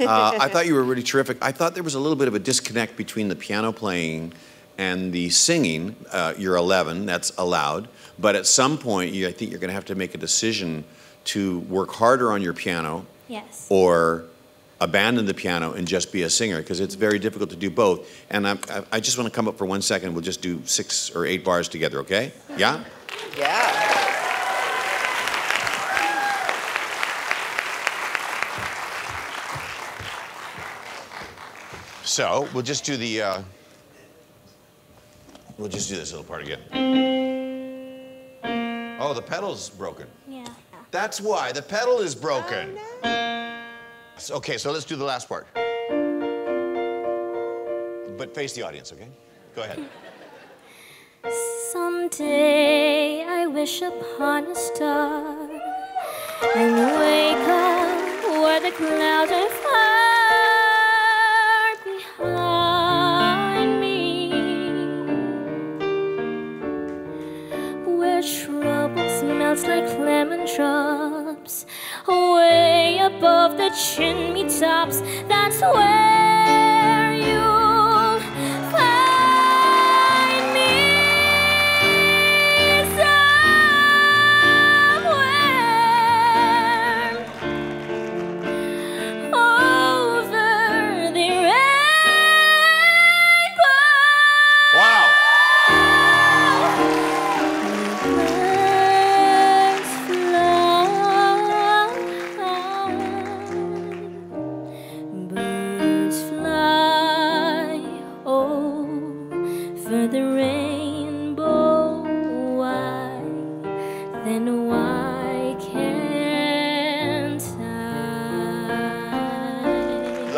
Uh, I thought you were really terrific. I thought there was a little bit of a disconnect between the piano playing and the singing. Uh, you're 11, that's allowed. But at some point, you, I think you're going to have to make a decision to work harder on your piano Yes. or abandon the piano and just be a singer because it's very difficult to do both. And I, I, I just want to come up for one second. We'll just do six or eight bars together, okay? Yeah? Yeah. So we'll just do the. Uh, we'll just do this little part again. Oh, the pedal's broken. Yeah. That's why the pedal is broken. So- Okay, so let's do the last part. But face the audience, okay? Go ahead. Someday I wish upon a star and wake up where the clouds are far trouble smells like lemon drops, way above the chimney tops. That's where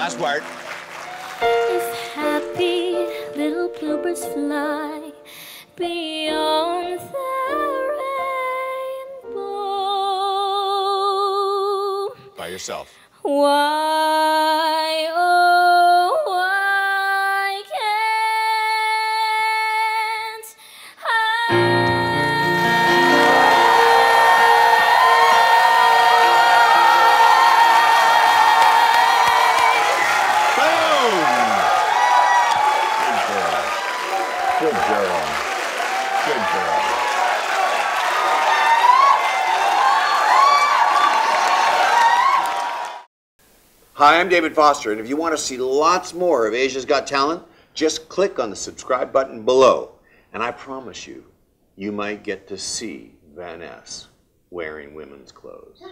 Last part. If happy little bluebirds fly beyond the rainbow, By yourself. why, oh, Good girl. Good girl. Hi, I'm David Foster, and if you want to see lots more of Asia's Got Talent, just click on the subscribe button below. And I promise you, you might get to see Vanness wearing women's clothes.